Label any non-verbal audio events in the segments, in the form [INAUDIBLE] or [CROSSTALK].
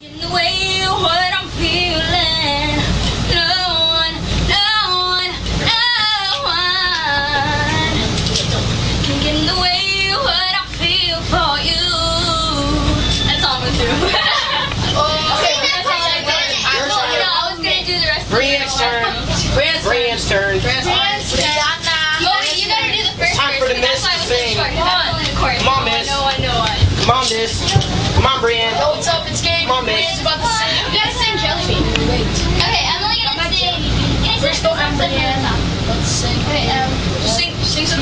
In the way what I'm feeling, no one, no one, no one can get the way what I feel for you. That's all I'm gonna. [LAUGHS] Oh, okay, That's all I got. I Your told you turn. I was gonna do the rest. of the Brian's song. turn. Brian's turn. Brian's turn. You, you gotta do the first Time for the miss why I to was so sing. short, 'cause I'm only the chorus. Come on, miss. No one, no one. Come on, miss. Come on, Brian.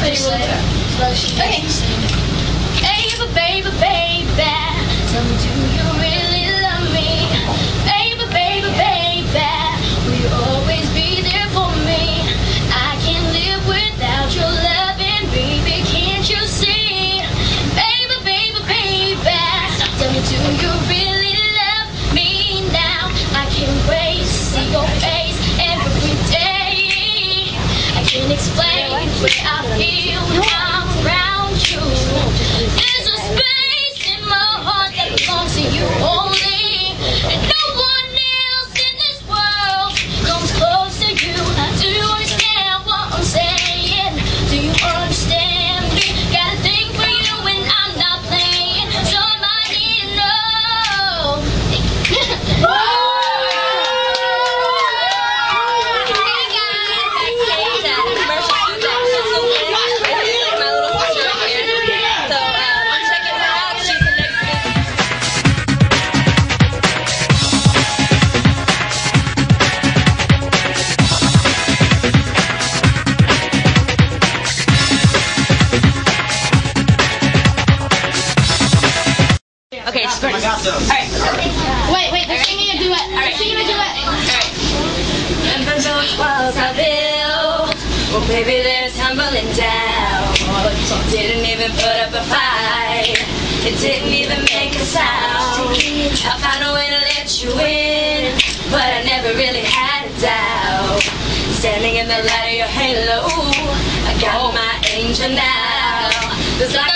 Okay. Baby, baby, baby, tell me, do you really love me? Baby, baby, baby, will you always be there for me? I can't live without your loving, baby, can't you see? Baby, baby, baby, tell me, do you really Alright. Wait, wait, they're singing a duet. They're singing a duet. Remember those walls I built? Well, baby, they're tumbling down. Didn't even put up a fight. It didn't even make a sound. I found a way to let you in, but I never really had a doubt. Standing in the light of your halo, I got my angel now. There's like